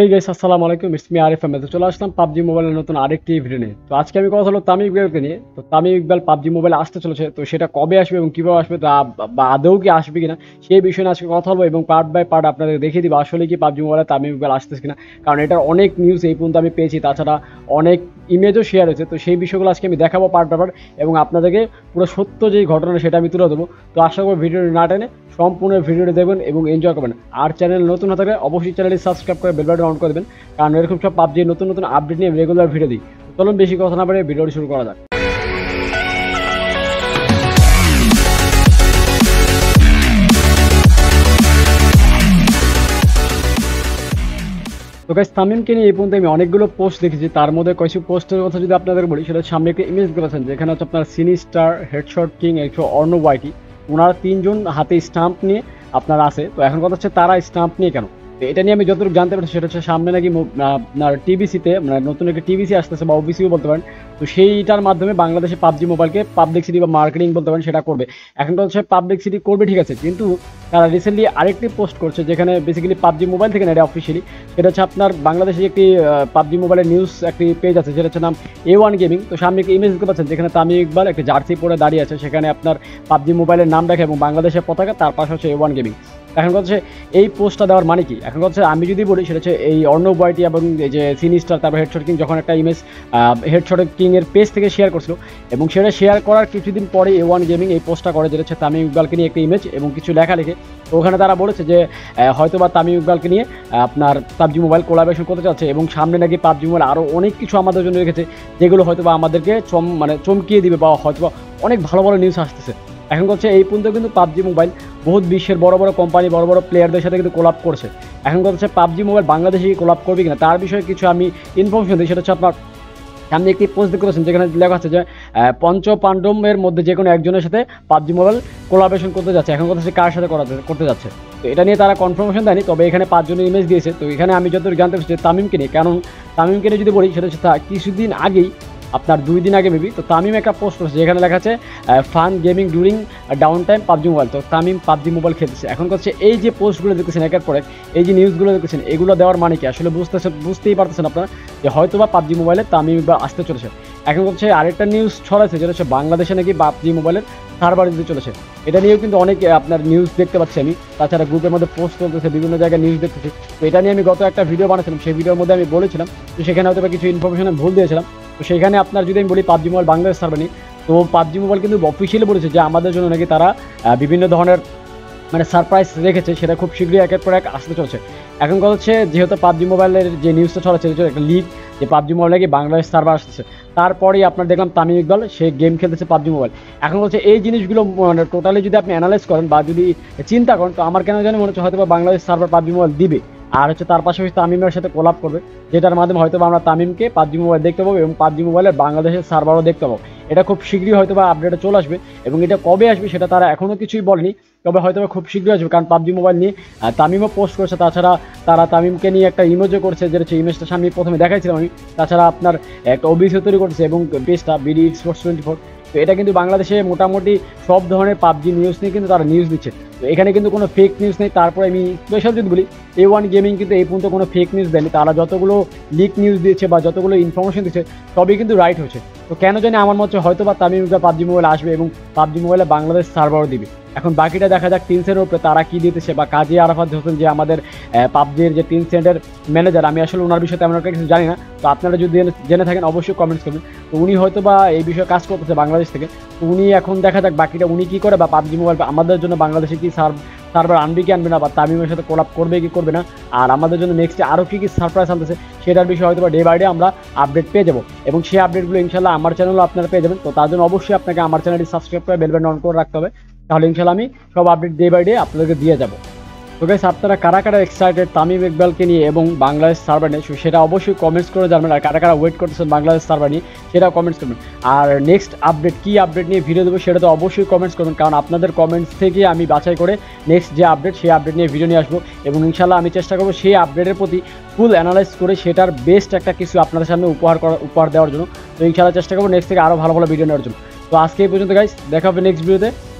এই গাইস আসসালামু আলাইকুম। ইটস মি আরিফ আহমেদ চলে আসলাম পাবজি মোবাইলের নতুন আরেকটি ভিডিও নিয়ে। তো আজকে আমি কথা হলো তামিম ইকবালকে নিয়ে। তো তামিম ইকবাল পাবজি মোবাইলে আসতে চলেছে। তো সেটা কবে আসবে এবং কীভাবে আসবে তা বা আদৌ কি আসবে কিনা, সেই বিষয়ে আজকে কথা বলব এবং পার্ট বাই পার্ট আপনাদের দেখিয়ে দিব আসলে কি পাবজি মোবাইলে তামিম ইকবাল আসতেছে কিনা। কারণ এটার অনেক নিউজ এই পর্যন্ত আমি পেয়েছি। তাছাড়া অনেক ইমেজও শেয়ার হয়েছে। তো সেই বিষয়গুলো আজকে আমি দেখাবো পার্ট বাই পার্ট এবং আপনাদেরকে পুরো সত্য যেই ঘটনা সেটা আমি তুলে দেবো তো আশা করি ভিডিওটি না টেনে সম্পূর্ণ ভিডিওটি দেখবেন এবং এনজয় করবেন। আর চ্যানেল নতুন হতে থাকলে অবশ্যই চ্যানেলটি সাবস্ক্রাইব করে বেল অন করে দেবেন। কারণ এরকম সব পাবজি নতুন নতুন আপডেট নিয়ে রেগুলার ভিডিও দিই। চলুন বেশি কথা না বাড়িয়ে ভিডিওটি শুরু করা যাক। তো গাইস তামিমকে নিয়ে এই পর্যন্ত আমি অনেকগুলো পোস্ট দেখেছি। তার মধ্যে কিছু পোস্টের কথা যদি আপনাদের বলি, সেটা সামনে একটা ইমেজ করেছেন, যেখানে হচ্ছে আপনার সিনি স্টার হেডশট কিং একশো অর্ণ ওয়াইটি ওনারা তিনজন হাতে স্টাম্প নিয়ে আপনার আছে। তো এখন কথা হচ্ছে তারা স্টাম্প নিয়ে কেন? এটা নিয়ে আমি যতটুকু জানতে পারছি সেটা হচ্ছে সামনে নাকি আপনার টিবিসিতে মানে নতুন একটা টিবিসি আসতেছে বা ওবিসিও বলতে পারেন। তো সেইটার মাধ্যমে বাংলাদেশে পাবজি মোবাইলকে পাবলিক সিটি বা মার্কেটিং বলতে পারেন সেটা করবে। এখন তো হচ্ছে পাবলিক সিটি করবে ঠিক আছে, কিন্তু তারা রিসেন্টলি আরেকটি পোস্ট করছে যেখানে বেসিক্যালি পাবজি মোবাইল থেকে না এটা অফিসিয়ালি সেটা হচ্ছে আপনার বাংলাদেশে একটি পাবজি মোবাইলের নিউজ একটি পেজ আছে যেটা হচ্ছে নাম এ ওয়ান গেমিং তো সামনে একটি ইমেজ দিতে পাচ্ছেন, যেখানে তামিম ইকবাল একটা জার্সি পরে দাঁড়িয়ে আছে, সেখানে আপনার পাবজি মোবাইলের নাম রাখে এবং বাংলাদেশের পতাকা, তার পাশে হচ্ছে এ ওয়ান গেমিং এখন কথা হচ্ছে এই পোস্টটা দেওয়ার মানে কি? এখন কথা হচ্ছে আমি যদি বলি সেটা হচ্ছে এই অর্ণব বয়টি এবং যে সিনিস্টার তারপর হেডশট কিং যখন একটা ইমেজ হেডশট কিং এর পেজ থেকে শেয়ার করছিল এবং সেটা শেয়ার করার কিছুদিন পরে এ ওয়ান গেমিং এই পোস্টটা করে, যেটা হচ্ছে তামিম ইকবালকে নিয়ে একটা ইমেজ এবং কিছু লেখা লিখে ওখানে তারা বলেছে যে হয়তো বা তামিম ইকবালকে নিয়ে আপনার পাবজি মোবাইল কোলাবেশন করতে চাচ্ছে এবং সামনে নাকি পাবজি মোবাইল আরও অনেক কিছু আমাদের জন্য রেখেছে, যেগুলো হয়তো বা আমাদেরকে চম মানে চমকিয়ে দিবে বা হয়তো বা অনেক ভালো ভালো নিউজ আসতেছে। এখন হচ্ছে এই পর্যন্ত কিন্তু পাবজি মোবাইল বহুত বিশ্বের বড় বড় কোম্পানি বড় বড় প্লেয়ারদের সাথে কিন্তু কোলাপ করছে। এখন কথা হচ্ছে পাবজি মোবাইল বাংলাদেশে কি কোলাপ করবে কিনা, তার বিষয়ে কিছু আমি ইনফরমেশন দিই, সেটা হচ্ছে আপনার সামনে একটি পোস্ট পাচ্ছেন, যেখানে লেখা আছে যে পঞ্চ পাণ্ডবের মধ্যে যে কোনো একজনের সাথে পাবজি মোবাইল কোলাবেশন করতে যাচ্ছে। এখন কথা হচ্ছে কার সাথে করা করতে যাচ্ছে। তো এটা নিয়ে তারা কনফার্মেশন দেয়নি, তবে এখানে পাঁচজনের ইমেজ দিয়েছে। তো এখানে আমি যতদূর জানতে পারছি তামিমকে নিয়ে, কারণ তামিমকে নিয়ে যদি বলি, সেটা হচ্ছে কিছুদিন আগেই আপনার দুই দিন আগে মেবি তো তামিম একটা পোস্ট করেছে যেখানে লেখা আছে fun gaming during down time PUBG mobile তো তামিম পাবজি মোবাইল খেলতেছে। এখন হচ্ছে এই যে পোস্টগুলো দেখতেছেন একের পরে এই যে নিউজগুলো দেখতেছেন, এগুলো দেওয়ার মানে কি? আসলে বুঝতেছে বুঝতেই পারতেছেন আপনারা যে হয়তো বা পাবজি মোবাইলে তামিম বা আসতে চলেছে। এখন হচ্ছে আরেকটা নিউজ ছড়াচ্ছে যেটা হচ্ছে বাংলাদেশে নাকি পাবজি মোবাইলের সার্ভার দিতে চলেছে। এটা নিয়েও কিন্তু অনেক আপনার নিউজ দেখতে পাচ্ছি আমি। তাছাড়া গ্রুপের মধ্যে পোস্ট চলতেছে, বিভিন্ন জায়গায় নিউজ দেখতেছি। তো এটা নিয়ে আমি গত একটা ভিডিও বানাচ্ছিলাম সেই ভিডিওর মধ্যে আমি বলেছিলাম। তো সেখানে হয়তো কিছু ইনফরমেশন ভুল দিয়েছিলাম। তো সেখানে আপনার যদি আমি বলি পাবজি মোবাইল বাংলাদেশ সার্ভার তো পাবজি মোবাইল কিন্তু অফিসিয়ালি বলেছে যে আমাদের জন্য নাকি তারা বিভিন্ন ধরনের মানে সারপ্রাইজ রেখেছে, সেটা খুব শীঘ্রই একের পর এক আসতে চলছে। এখন কথা হচ্ছে যেহেতু পাবজি মোবাইলের যে নিউজটা ছড়াচ্ছে একটা লিগ যে পাবজি মোবাইল নাকি বাংলাদেশ সার্ভার আসতেছে। তারপরেই আপনার দেখলাম তামিম ইকবাল, সে গেম খেলতেছে পাবজি মোবাইল। এখন হচ্ছে এই জিনিসগুলো মানে টোটালি যদি আপনি অ্যানালাইজ করেন বা যদি চিন্তা করেন, তো আমার কেন জানি মনে হচ্ছে হয়তো বাংলাদেশ সার্ভার পাবজি মোবাইল দিবে। আর হচ্ছে তার পাশাপাশি তামিমের সাথে কোলাপ করবে, যেটার মাধ্যমে হয়তো আমরা তামিমকে পাবজি মোবাইল দেখতে পাবো এবং পাবজি মোবাইলের বাংলাদেশের সার্ভারও দেখতে পাবো। এটা খুব শীঘ্রই হয়তো বা আপডেটে চলে আসবে এবং এটা কবে আসবে সেটা তারা এখনও কিছুই বলেনি, তবে হয়তো খুব শীঘ্রই আসবে কারণ পাবজি মোবাইল নিয়ে তামিমও পোস্ট করেছে, তাছাড়া তারা তামিমকে নিয়ে একটা ইমেজও করছে, যেটা হচ্ছে ইমেজটা সামনে প্রথমে দেখাইছিলাম আমি, তাছাড়া আপনার একটা অভিষেক তৈরি করছে এবং পেজটা বিডি স্পোর্টস টোয়েন্টি ফোর তো এটা কিন্তু বাংলাদেশে মোটামুটি সব ধরনের পাবজি নিউজ নিয়ে কিন্তু তারা নিউজ দিচ্ছে। তো এখানে কিন্তু কোনো ফেক নিউজ নেই, তারপরে আমি স্পেশাল যদি বলি এ ওয়ান গেমিং কিন্তু এই পর্যন্ত কোনো ফেক নিউজ দেয়নি। তারা যতগুলো লিক নিউজ দিয়েছে বা যতগুলো ইনফরমেশন দিচ্ছে সবই কিন্তু রাইট হয়েছে। তো কেন জানি আমার হচ্ছে হয়তো বা তামিম পাবজি মোবাইল আসবে এবং পাবজি মোবাইলে বাংলাদেশ সার্ভারও দিবে। এখন বাকিটা দেখা যাক টিনসের উপরে তারা কি দিতেছে বা কাজী আরাফাত হোসেন যে আমাদের পাবজির যে টিন সেন্টের ম্যানেজার আমি আসলে ওনার বিষয়ে তেমন একটা কিছু জানি না। তো আপনারা যদি জেনে- থাকেন অবশ্যই কমেন্টস করবেন। তো উনি হয়তো বা এই বিষয়ে কাজ করতেছে বাংলাদেশ থেকে। তো উনি এখন দেখা যাক বাকিটা উনি কী করে বা পাবজি মোবাইল আমাদের জন্য বাংলাদেশে কি সার্ভ সার্ভার আনবে কি আনবে না বা তামিমের সাথে কোলাপ করবে কি করবে না। আর আমাদের জন্য নেক্সটে আরও কী কী সারপ্রাইজ আনতেছে সেটার বিষয়ে হয়তো ডে বাই ডে আমরা আপডেট পেয়ে যাব। এবং সেই আপডেটগুলো ইনশাল্লাহ আমার চ্যানেলও আপনারা পেয়ে যাবেন। তো তার জন্য অবশ্যই আপনাকে আমার চ্যানেলটি সাবস্ক্রাইব করে বেলবেন অন করে রাখতে হবে। তাহলে ইনশাল্লাহ আমি সব আপডেট ডে বাই ডে আপনাদেরকে দিয়ে যাব। তো গাইস আপনারা কারা কারা এক্সাইটেড তামিম ইকবালকে নিয়ে এবং বাংলাদেশ সার্ভার নিয়ে সেটা অবশ্যই কমেন্টস করে জানবেন, আর কারা কারা ওয়েট করতেছেন বাংলাদেশ সার্ভার নিয়ে, সেটাও কমেন্টস করবেন। আর নেক্সট আপডেট কী আপডেট নিয়ে ভিডিও দেবো সেটা তো অবশ্যই কমেন্টস করবেন, কারণ আপনাদের কমেন্টস থেকে আমি বাছাই করে নেক্সট যে আপডেট সেই আপডেট নিয়ে ভিডিও নিয়ে আসব। এবং ইনশাল্লাহ আমি চেষ্টা করব সেই আপডেটের প্রতি ফুল অ্যানালাইজ করে সেটার বেস্ট একটা কিছু আপনাদের সামনে উপহার করা, উপহার দেওয়ার জন্য। তো ইনশাল্লাহ চেষ্টা করব নেক্সট থেকে আরও ভালো ভালো ভিডিও নেওয়ার জন্য। তো আজকে এই পর্যন্ত গাইস দেখা হবে নেক্সট ভিডিওতে